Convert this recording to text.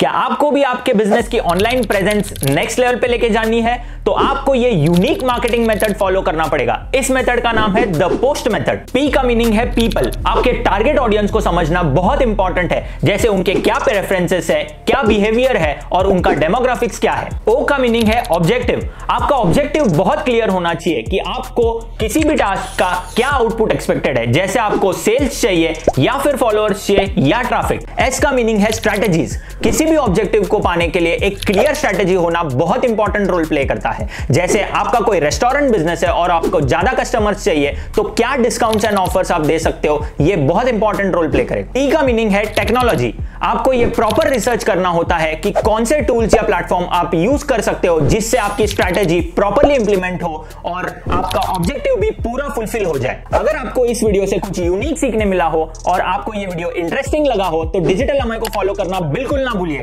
क्या आपको भी आपके बिज़नेस की ऑनलाइन प्रेजेंस नेक्स्ट लेवल पे लेके जानी है? तो आपको ये यूनिक मार्केटिंग मेथड फॉलो करना पड़ेगा। इस मेथड का नाम है द पोस्ट मेथड पी का मीनिंग है पीपल आपके टारगेट ऑडियंस को समझना बहुत इंपॉर्टेंट है। जैसे उनके क्या प्रेफरेंसेस है, क्या बिहेवियर है और उनका डेमोग्राफिक्स क्या है। ओ का मीनिंग है ऑब्जेक्टिव आपका ऑब्जेक्टिव बहुत क्लियर होना चाहिए कि आपको किसी भी टास्क का क्या आउटपुट एक्सपेक्टेड है। जैसे आपको सेल्स चाहिए या फिर फॉलोअर्स चाहिए या ट्रैफ़िक एस का मीनिंग है स्ट्रेटेजीज किसी भी ऑब्जेक्टिव को पाने के लिए एक क्लियर स्ट्रेटेजी होना बहुत इंपॉर्टेंट रोल प्ले करता है। जैसे आपका कोई रेस्टोरेंट बिज़नेस है और आपको ज़्यादा कस्टमर्स चाहिए तो क्या डिस्काउंट्स एंड ऑफर्स आप दे सकते हो? ये बहुत इंपॉर्टेंट रोल प्ले करे टी का मीनिंग है टेक्नोलॉजी आपको ये प्रॉपर रिसर्च करना होता है कि कौन से टूल्स या प्लेटफॉर्म आप यूज़ कर सकते हो, जिससे आपकी स्ट्रेटेजी प्रॉपरली इंप्लीमेंट हो और आपका ऑब्जेक्टिव भी पूरा फुलफिल हो जाए। अगर आपको इस वीडियो से कुछ यूनिक सीखने मिला हो और आपको ये वीडियो इंटरेस्टिंग लगा हो तो डिजिटल अमय को फॉलो करना बिल्कुल ना भूलिए